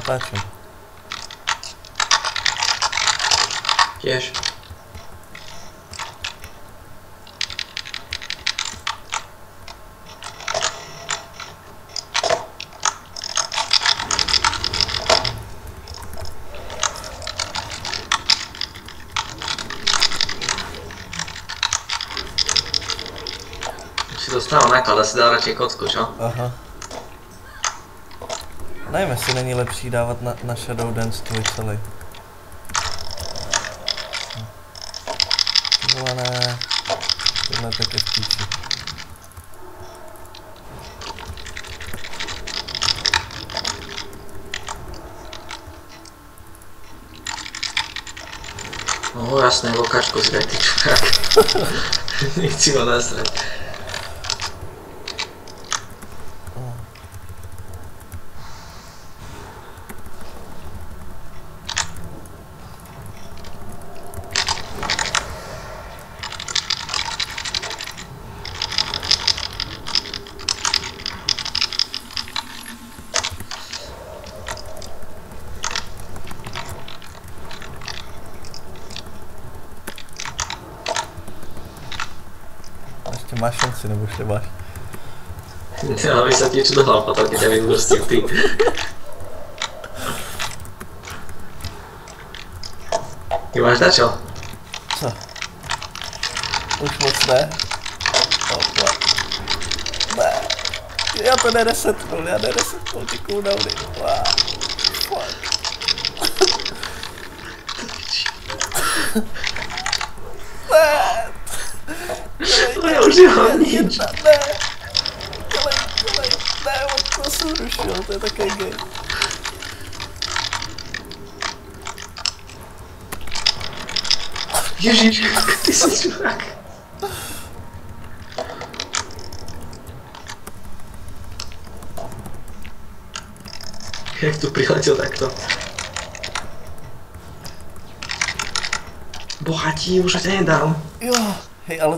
tapety. Gdzież? Się dostała na kolas, dobra cię kotku, co? Aha. Nevím, jestli není lepší dávat na, na Shadow Dance tvůj celý. Tohle ne. Tohle tak je v píči. No jasné, ty čurák. Nechci ho nasrať. Ještě máš šanci, nebo už nemáš. Ja, aby sa ti čo do hlav potom, keď ťa vyústil ty. Ty máš na čo? Co? Už moc ne. Opa. Ne. Já to neresetnul, já neresetnul ty cooldowny. Wow. Fuck. ne. To ja už. Jedna, ne. Dělej, dělej, ne, on to jsem rušil, to je takový gay. Ježiš, ty si čurák. Jak tu priletel takto? Bohatí, už nedám. Jo, hej, ale to